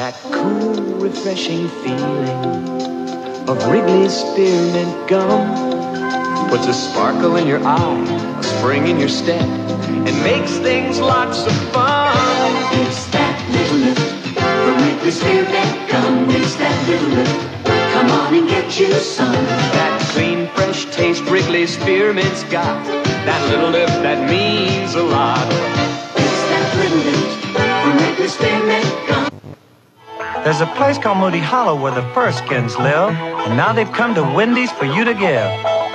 That cool, refreshing feeling of Wrigley's spearmint gum puts a sparkle in your eye, a spring in your step, and makes things lots of fun. It's that little lift from Wrigley's spearmint gum. It's that little lift. Come on and get you some. That clean, fresh taste Wrigley's spearmint's got. That little lift that means a lot. It's that little lift from Wrigley's spearmint. There's a place called Moody Hollow where the Furskins live, and now they've come to Wendy's for you to give.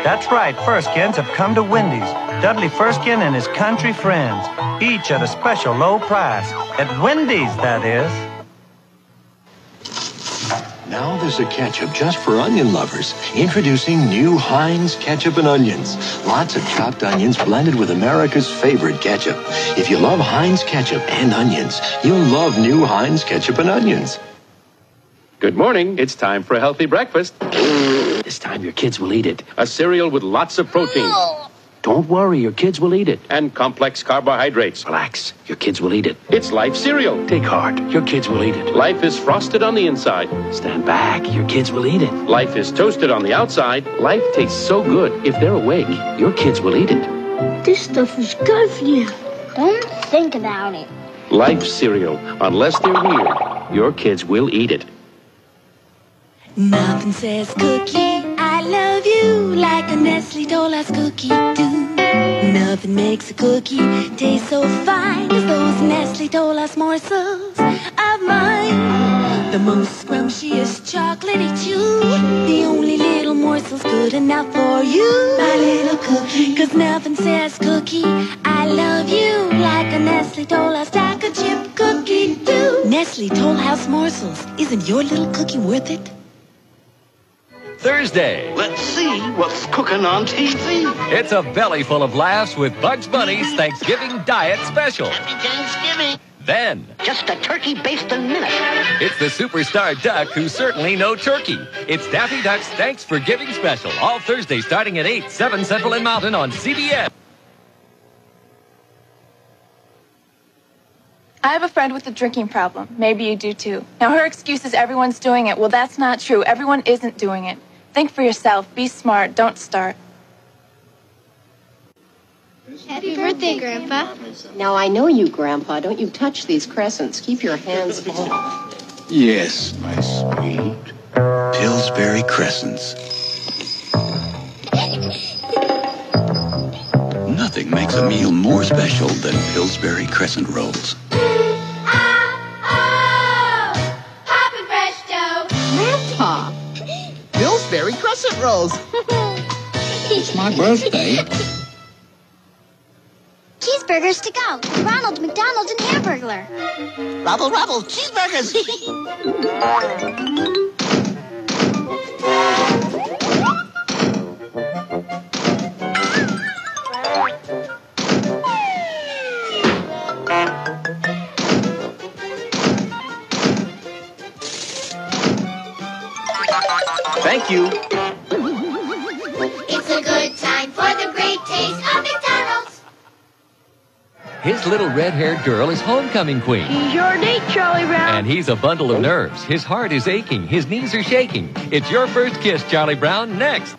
That's right, Furskins have come to Wendy's. Dudley Furskin and his country friends, each at a special low price. At Wendy's, that is. Now there's a ketchup just for onion lovers. Introducing new Heinz Ketchup and Onions. Lots of chopped onions blended with America's favorite ketchup. If you love Heinz Ketchup and onions, you'll love new Heinz Ketchup and Onions. Good morning. It's time for a healthy breakfast. This time your kids will eat it. A cereal with lots of protein Don't worry, your kids will eat it. and complex carbohydrates. Relax, your kids will eat it. It's Life cereal. Take heart, your kids will eat it. Life is frosted on the inside. Stand back, your kids will eat it. Life is toasted on the outside. Life tastes so good. If they're awake, Your kids will eat it. This stuff is good for you. Don't think about it. Life cereal. Unless they're weird, your kids will eat it. Nothing says cookie, I love you, like a Nestle Toll House cookie do. Nothing makes a cookie taste so fine as those Nestle Toll House morsels of mine. The most scrumptious chocolatey chew, the only little morsels good enough for you, my little cookie. Cause nothing says cookie, I love you, like a Nestle Toll House chocolate chip cookie do. Nestle Toll House morsels, isn't your little cookie worth it? Thursday. Let's see what's cooking on TV. It's a belly full of laughs with Bugs Bunny's Thanksgiving Diet Special. Happy Thanksgiving. Then, Just a turkey based basting minute. it's the superstar duck who's certainly no turkey. It's Daffy Duck's Thanks for Giving Special, all Thursday starting at 8, 7 Central and Mountain on CBS. I have a friend with a drinking problem. Maybe you do too. Now, her excuse is everyone's doing it. Well, that's not true. Everyone isn't doing it. Think for yourself. Be smart. Don't start. Happy birthday, Grandpa. Now I know you, Grandpa. Don't you touch these crescents. Keep your hands off. Yes, my sweet. Pillsbury Crescents. Nothing makes a meal more special than Pillsbury Crescent Rolls. Crescent rolls. It's my birthday. Cheeseburgers to go. Ronald McDonald and Hamburglar. Rubble, rubble, cheeseburgers. Thank you. It's a good time for the great taste of McDonald's. His little red-haired girl is homecoming queen. He's your date, Charlie Brown. And he's a bundle of nerves. His heart is aching. His knees are shaking. It's your first kiss, Charlie Brown, next.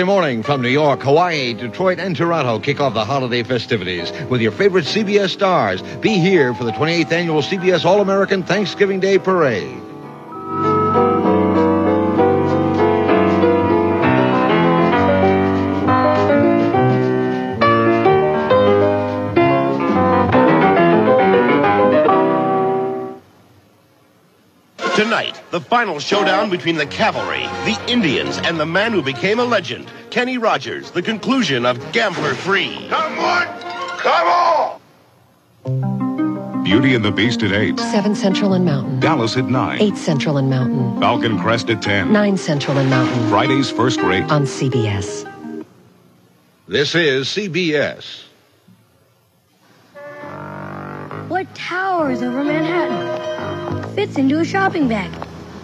Thursday morning from New York, Hawaii, Detroit, and Toronto kick off the holiday festivities with your favorite CBS stars. Be here for the 28th annual CBS All American Thanksgiving Day Parade. Tonight, the final showdown between the cavalry, the Indians, and the man who became a legend, Kenny Rogers, the conclusion of Gambler 3. Come on! Come on! Beauty and the Beast at 8. 7 Central and Mountain. Dallas at 9. 8 Central and Mountain. Falcon Crest at 10. 9 Central and Mountain. Friday's first rate. On CBS. This is CBS. What towers over Manhattan? Fits into a shopping bag.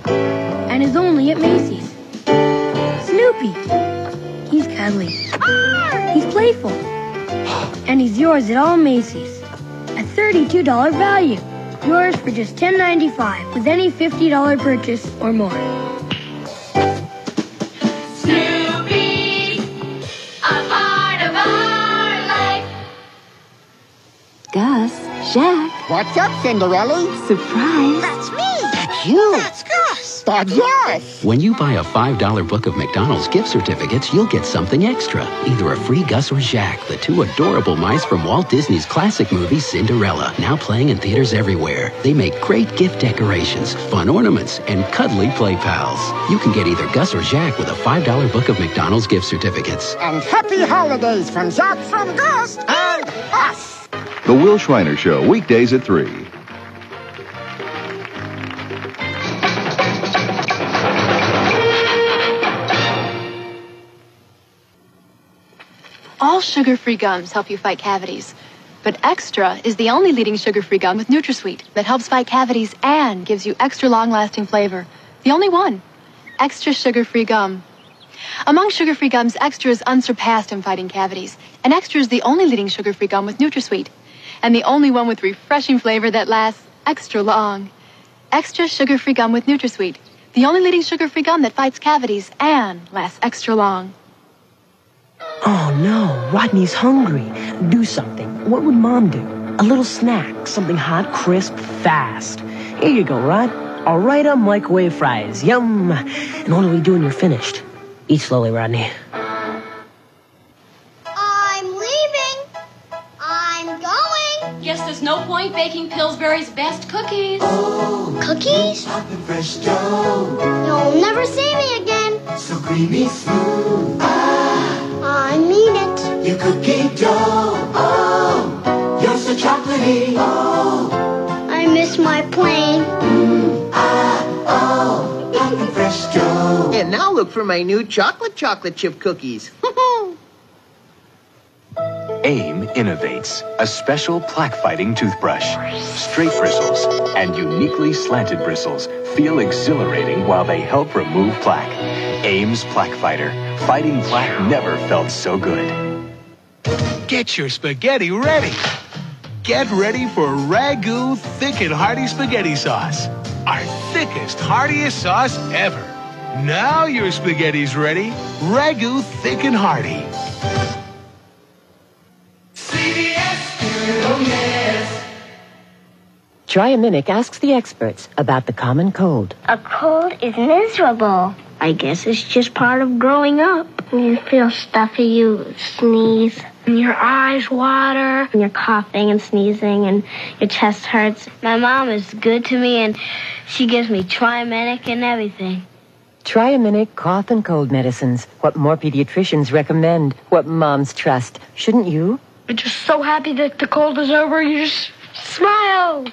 and is only at Macy's. Snoopy. He's cuddly. He's playful. And he's yours at all Macy's. A $32 value. Yours for just $10.95 with any $50 purchase or more. Snoopy, a part of our life. Gus, Jack. What's up, Cinderella? Surprise. That's me. That's you. That's Gus. That's us. When you buy a $5 book of McDonald's gift certificates, you'll get something extra. Either a free Gus or Jack, the two adorable mice from Walt Disney's classic movie Cinderella, now playing in theaters everywhere. They make great gift decorations, fun ornaments, and cuddly play pals. You can get either Gus or Jack with a $5 book of McDonald's gift certificates. And happy holidays from Jack, from Gus, and us. The Wil Shriner Show, weekdays at 3. All sugar-free gums help you fight cavities. But Extra is the only leading sugar-free gum with NutraSweet that helps fight cavities and gives you extra long-lasting flavor. The only one. Extra sugar-free gum. Among sugar-free gums, Extra is unsurpassed in fighting cavities. And Extra is the only leading sugar-free gum with NutraSweet. And the only one with refreshing flavor that lasts extra long. Extra sugar-free gum with NutraSweet. The only leading sugar-free gum that fights cavities and lasts extra long. Oh no, Rodney's hungry. Do something. What would Mom do? A little snack, something hot, crisp, fast. Here you go, Rod. All right, 'em microwave fries. Yum. And what do we do when you're finished? Eat slowly, Rodney. There's no point baking Pillsbury's best cookies. Cookies? Fresh dough, You'll never see me again. so creamy smooth. Ah, I mean it. Your cookie dough, oh, you're so chocolatey. Oh, I miss my plane. oh, Poppin' fresh dough. And now look for my new chocolate chocolate chip cookies. AIM innovates a special plaque fighting toothbrush. Straight bristles and uniquely slanted bristles feel exhilarating while they help remove plaque. AIM's Plaque Fighter. Fighting plaque never felt so good. Get your spaghetti ready. Get ready for Ragu Thick and Hearty Spaghetti Sauce. Our thickest, heartiest sauce ever. Now your spaghetti's ready. Ragu Thick and Hearty. Triaminic asks the experts about the common cold. A cold is miserable. I guess it's just part of growing up. You feel stuffy, you sneeze, and your eyes water, and you're coughing and sneezing, and your chest hurts. My mom is good to me, and she gives me Triaminic and everything. Triaminic cough and cold medicines. What more pediatricians recommend. What moms trust. Shouldn't you? You're just so happy that the cold is over, you just smile.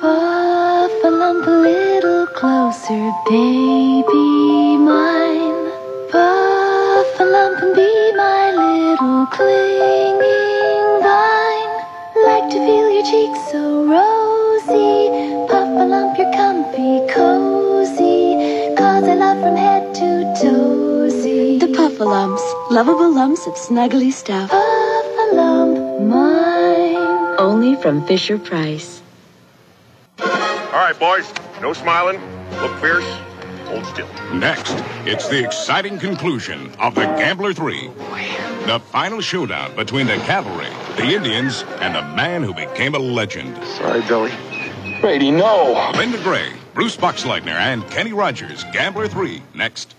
Puffalump a little closer, baby mine. Puffalump and be my little clinging vine. Like to feel your cheeks so rosy. Puffalump, you're comfy, cozy. Cause I love from head to toesy. The Puffalumps, lovable lumps of snuggly stuff. Puff a lump, mine. Only from Fisher Price. All right, boys, no smiling. Look fierce. Hold still. Next, it's the exciting conclusion of The Gambler 3. The final showdown between the cavalry, the Indians, and the man who became a legend. Sorry, Billy. Brady, no. Linda Gray, Bruce Boxleitner, and Kenny Rogers, Gambler 3, next.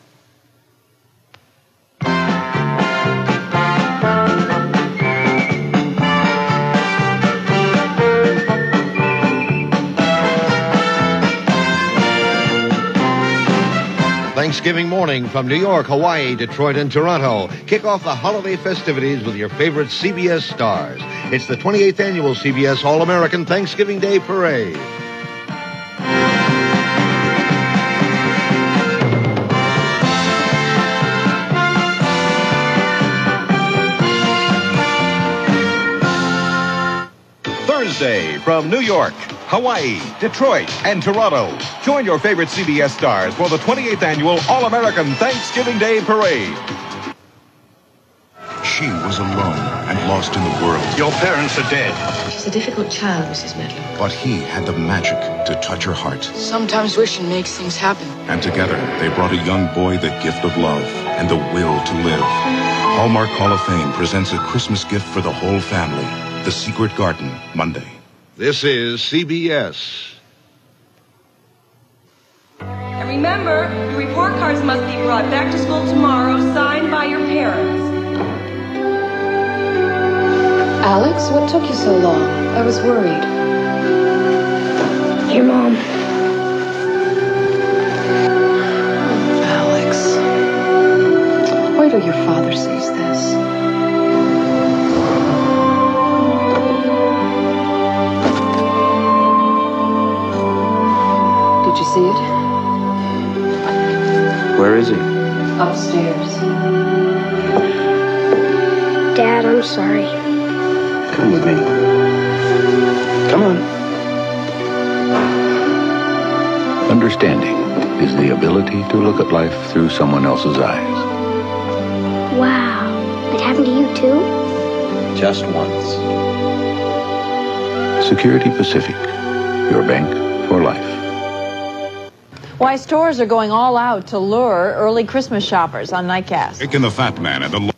Thanksgiving morning from New York, Hawaii, Detroit, and Toronto. Kick off the holiday festivities with your favorite CBS stars. It's the 28th annual CBS All American Thanksgiving Day Parade. Thursday from New York, Hawaii, Detroit, and Toronto. Join your favorite CBS stars for the 28th annual All American Thanksgiving Day Parade. She was alone and lost in the world. Your parents are dead. She's a difficult child, Mrs. Medlock. But he had the magic to touch her heart. Sometimes wishing makes things happen. And together, they brought a young boy the gift of love and the will to live. Hallmark Hall of Fame presents a Christmas gift for the whole family The Secret Garden, Monday. This is CBS. And remember, your report cards must be brought back to school tomorrow, signed by your parents. Alex, what took you so long? I was worried. Your mom. Alex. Wait till your father sees this. Upstairs. Dad, I'm sorry. Come with me. Come on. Understanding is the ability to look at life through someone else's eyes. Wow. It happened to you too? Just once. Security Pacific, your bank for life. Why stores are going all out to lure early Christmas shoppers on Nightcast. And the Fat Man and the